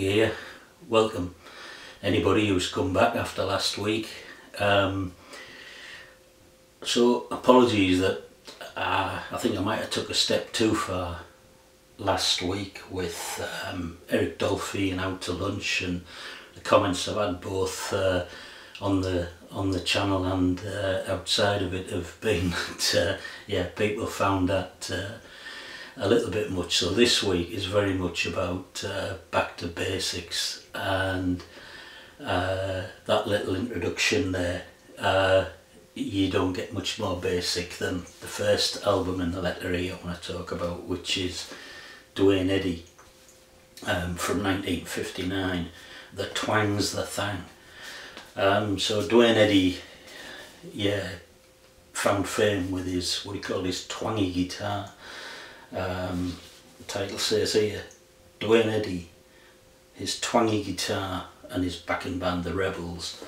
Here. Welcome anybody who's come back after last week. Um, so apologies that uh, I think I might have took a step too far last week with um, Eric Dolphy and Out to Lunch and the comments I've had both uh, on the on the channel and uh, outside of it have been that uh, yeah people found that uh, a little bit much. So this week is very much about uh, back to basics and uh, that little introduction there. Uh, you don't get much more basic than the first album in the letter E I want to talk about which is Duane Eddy um, from 1959 the twangs the thang. Um, so Duane Eddy yeah found fame with his what he called his twangy guitar um, the title says here Duane Eddy his twangy guitar and his backing band the Rebels.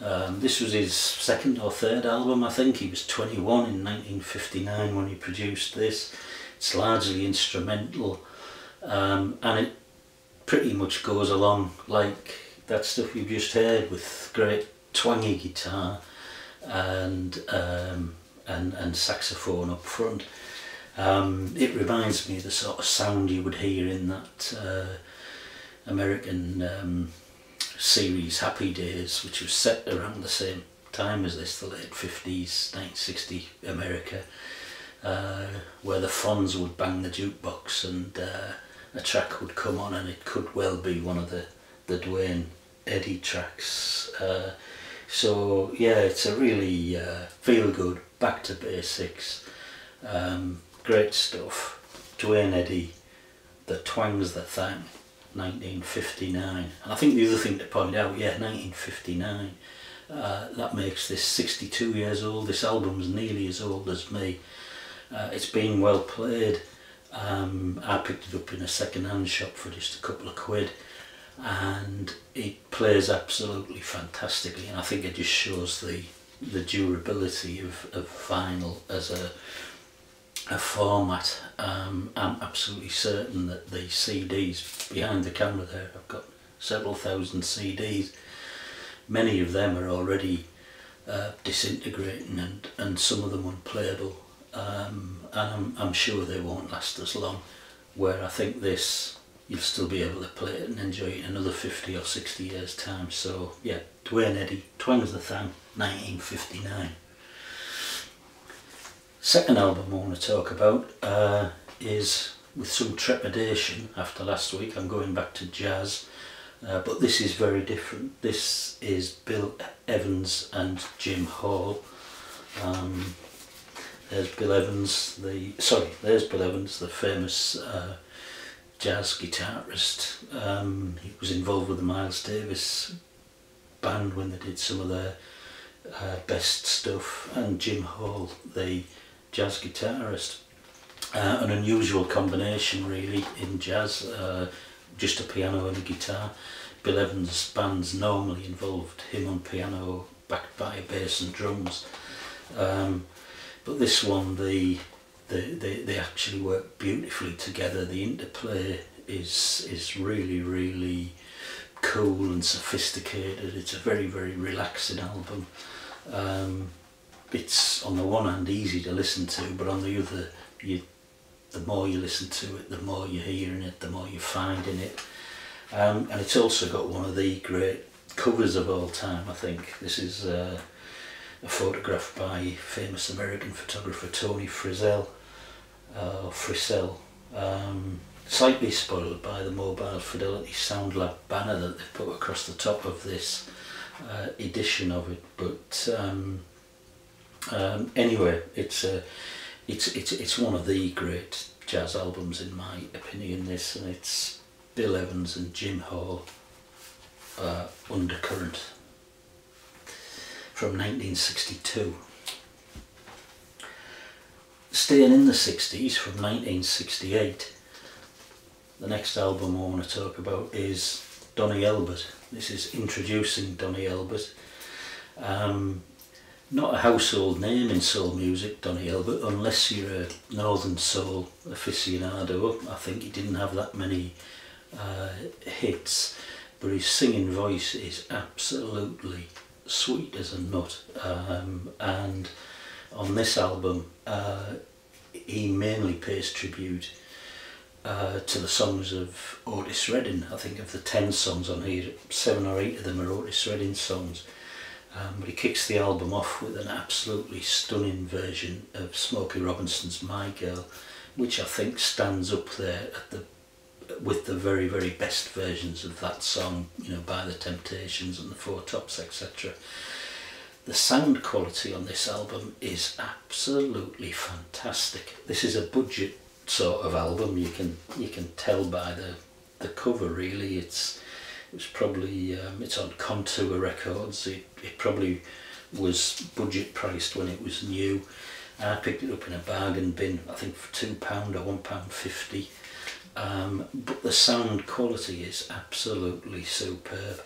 Um, this was his second or third album I think. He was 21 in 1959 when he produced this. It's largely instrumental. Um, and it pretty much goes along like that stuff we've just heard with great twangy guitar and um, and, and saxophone up front. Um, it reminds me of the sort of sound you would hear in that uh, American um, series Happy Days, which was set around the same time as this, the late 50s, 1960 America, uh, where the Fonz would bang the jukebox and uh, a track would come on and it could well be one of the, the Duane Eddy tracks. Uh, so yeah, it's a really uh, feel good, back to basics, um, great stuff. Duane Eddy, The Twangs the Thang, 1959. And I think the other thing to point out, yeah, 1959, uh, that makes this 62 years old. This album's nearly as old as me. Uh, it's been well played. Um, I picked it up in a second-hand shop for just a couple of quid and it plays absolutely fantastically and I think it just shows the the durability of, of vinyl as a a format um, I'm absolutely certain that the CDs behind the camera there I've got several thousand CDs many of them are already uh, disintegrating and, and some of them unplayable. Um, and I'm, I'm sure they won't last as long. Where I think this you'll still be able to play it and enjoy it another 50 or 60 years time. So yeah Duane Eddy Twangs the Thang 1959 second album I want to talk about uh, is with some trepidation after last week I'm going back to jazz. Uh, but this is very different. This is Bill Evans and Jim Hall. Um, there's Bill Evans the sorry there's Bill Evans the famous uh, jazz guitarist. Um, he was involved with the Miles Davis band when they did some of their uh, best stuff. And Jim Hall, the jazz guitarist. Uh, an unusual combination really in jazz, uh, just a piano and a guitar. Bill Evans' bands normally involved him on piano backed by bass and drums. Um, but this one, the they, they, they actually work beautifully together. The interplay is is really really cool and sophisticated. It's a very very relaxing album. Um, it's on the one hand easy to listen to, but on the other, you the more you listen to it, the more you're hearing it, the more you find in it. Um, and it's also got one of the great covers of all time. I think this is uh, a photograph by famous American photographer Toni Frissell uh. Um, slightly spoiled by the Mobile Fidelity Sound Lab banner that they've put across the top of this uh, edition of it. But um, um, anyway, it's a, it's it's it's one of the great jazz albums in my opinion. This and it's Bill Evans and Jim Hall. Uh, Undercurrent from 1962 staying in the 60s from 1968 the next album I want to talk about is Donny Elbert this is introducing Donny Elbert um, not a household name in soul music Donny Elbert unless you're a northern soul aficionado I think he didn't have that many uh, hits, but his singing voice is absolutely sweet as a nut. Um, and on this album, uh, he mainly pays tribute uh, to the songs of Otis Redding. I think of the 10 songs on here, seven or eight of them are Otis Redding songs. Um, but he kicks the album off with an absolutely stunning version of Smokey Robinson's My Girl, which I think stands up there at the with the very very best versions of that song, you know, by the Temptations and the Four Tops, etc. The sound quality on this album is absolutely fantastic. This is a budget sort of album. You can you can tell by the the cover really. It's it was probably um, it's on Contour Records. It it probably was budget priced when it was new. I picked it up in a bargain bin. I think for two pound or one pound fifty. Um, but the sound quality is absolutely superb.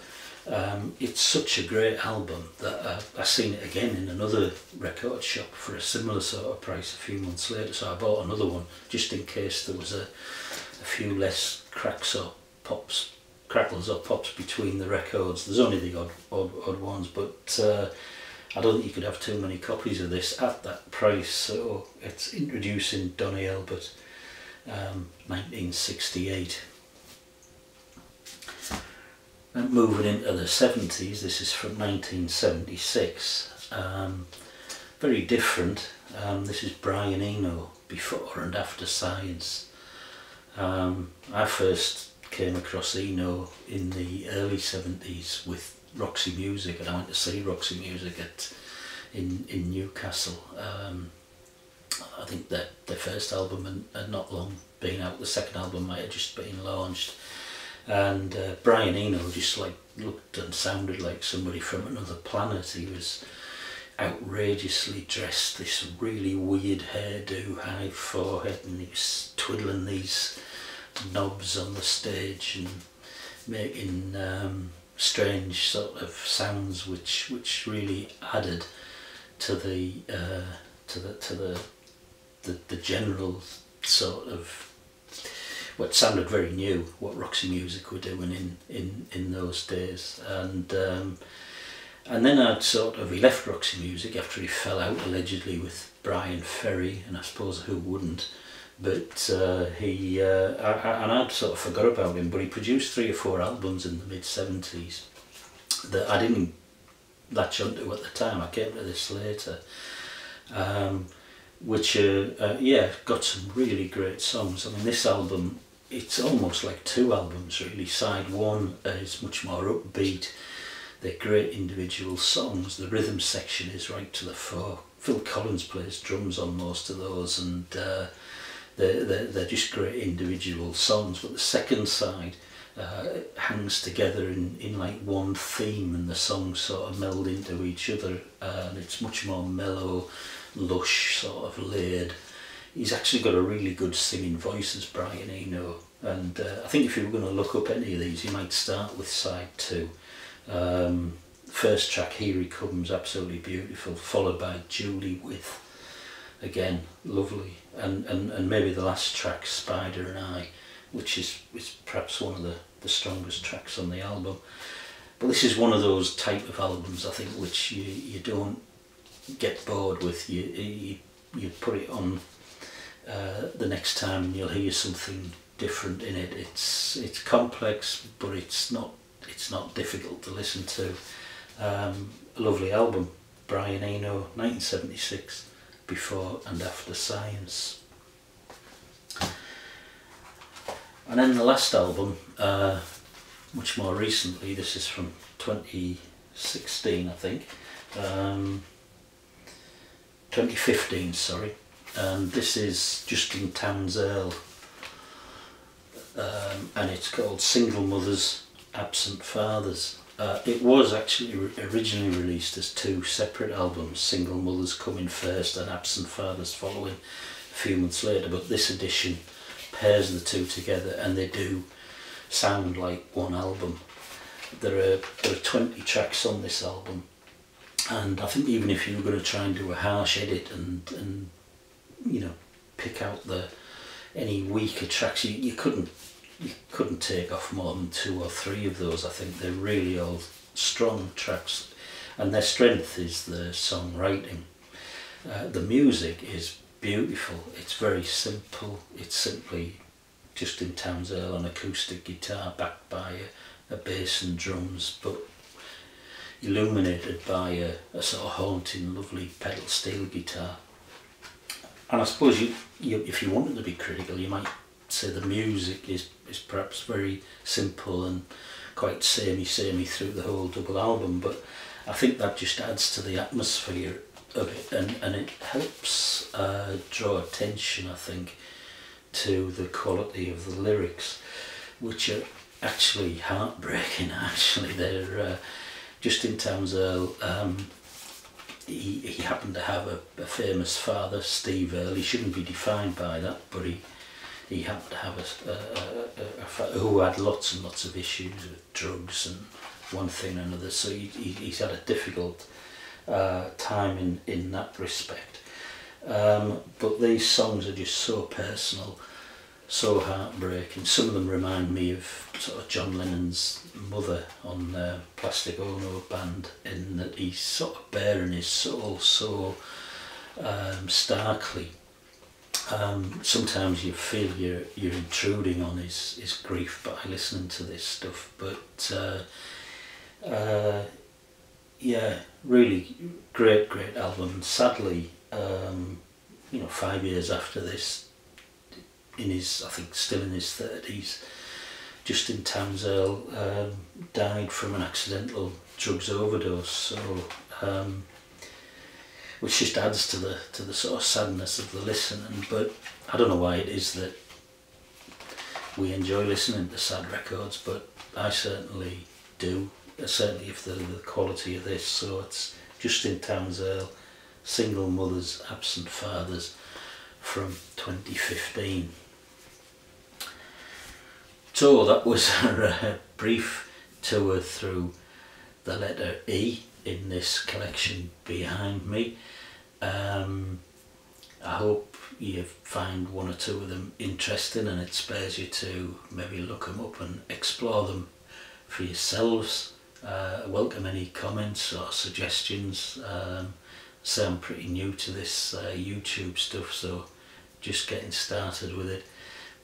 Um, it's such a great album that uh, I seen it again in another record shop for a similar sort of price a few months later. So I bought another one just in case there was a, a few less cracks or pops, crackles or pops between the records. There's only the odd, odd, odd ones, but uh, I don't think you could have too many copies of this at that price. So it's introducing Donny Elbert, um, 1968. And moving into the 70s, this is from 1976. Um, very different. Um, this is Brian Eno, Before and After Science. Um, I first came across Eno in the early 70s with Roxy Music and I went to see Roxy Music at in, in Newcastle. Um, I think that their first album had, not long been out, the second album might have just been launched and uh, Brian Eno just like looked and sounded like somebody from another planet. He was outrageously dressed, this really weird hairdo, high forehead, and he was twiddling these knobs on the stage and making um, strange sort of sounds, which which really added to the uh, to the to the the, the general sort of what sounded very new, what Roxy Music were doing in, in, in those days. And um, and then I'd sort of, he left Roxy Music after he fell out allegedly with Bryan Ferry, and I suppose who wouldn't. But uh, he, uh, and I'd sort of forgot about him, but he produced three or four albums in the mid 70s that I didn't latch onto at the time. I came to this later. Um, which uh, uh, yeah got some really great songs. I mean this album it's almost like two albums really. Side one is much more upbeat. They're great individual songs. The rhythm section is right to the fore. Phil Collins plays drums on most of those and uh, they're, they're, they're just great individual songs. But the second side uh, hangs together in, in like one theme and the songs sort of meld into each other uh, and it's much more mellow, lush, sort of laid he's actually got a really good singing voice as Brian Eno and uh, I think if you were going to look up any of these you might start with side two um, first track Here He Comes absolutely beautiful followed by Julie with again lovely and, and, and maybe the last track Spider and I which is, is perhaps one of the, the strongest tracks on the album but this is one of those type of albums I think which you, you don't get bored with you, you you put it on uh, the next time and you'll hear something different in it. It's it's complex, but it's not it's not difficult to listen to. Um, a lovely album, Brian Eno, 1976, Before and After Science. And then the last album, uh, much more recently, this is from 2016 I think, um, 2015 sorry, and this is Justin Earle um, and it's called Single Mothers Absent Fathers uh, it was actually originally released as two separate albums Single Mothers coming first and Absent Fathers following a few months later. But this edition pairs the two together and they do sound like one album. There are, there are 20 tracks on this album. And I think even if you were going to try and do a harsh edit and, and you know pick out the any weaker tracks you, you couldn't you couldn't take off more than two or three of those. I think they're really all strong tracks, and their strength is the songwriting. Uh, the music is beautiful. It's very simple. It's simply just Justin Townes Earle on acoustic guitar backed by a, a bass and drums, but illuminated by a, a sort of haunting, lovely pedal steel guitar. And I suppose you, you, if you wanted to be critical, you might say the music is, is perhaps very simple and quite samey samey through the whole double album, but I think that just adds to the atmosphere of it and, and it helps uh, draw attention, I think, to the quality of the lyrics, which are actually heartbreaking, actually. They're uh, Justin Townes Earle, um, he, he happened to have a, a famous father, Steve Earle. He shouldn't be defined by that, but he he happened to have a, a, a, a, who had lots and lots of issues with drugs and one thing and another. So he, he, he's had a difficult uh, time in, in that respect. Um, but these songs are just so personal, so heartbreaking. Some of them remind me of sort of John Lennon's mother on uh, Plastic Ono Band in that he's sort of bearing his soul so um, starkly um, sometimes you feel you're you're intruding on his his grief by listening to this stuff but uh, uh, yeah really great great album. Sadly um, you know five years after this in his I think still in his 30s Justin Townes Earle um, died from an accidental drugs overdose so um, which just adds to the to the sort of sadness of the listening. But I don't know why it is that we enjoy listening to sad records, but I certainly do. Uh, certainly, if the the quality of this, so it's Justin Townes Earle, single mothers, absent fathers, from 2015. So that was a brief tour through the letter E in this collection behind me. Um, I hope you find one or two of them interesting and it spares you to maybe look them up and explore them for yourselves. Uh, welcome any comments or suggestions. Um, I'm pretty new to this uh, YouTube stuff so just getting started with it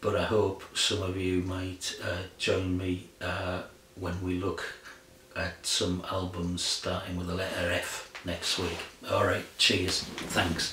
but I hope some of you might uh, join me uh, when we look at some albums starting with the letter F next week. Alright, cheers, thanks.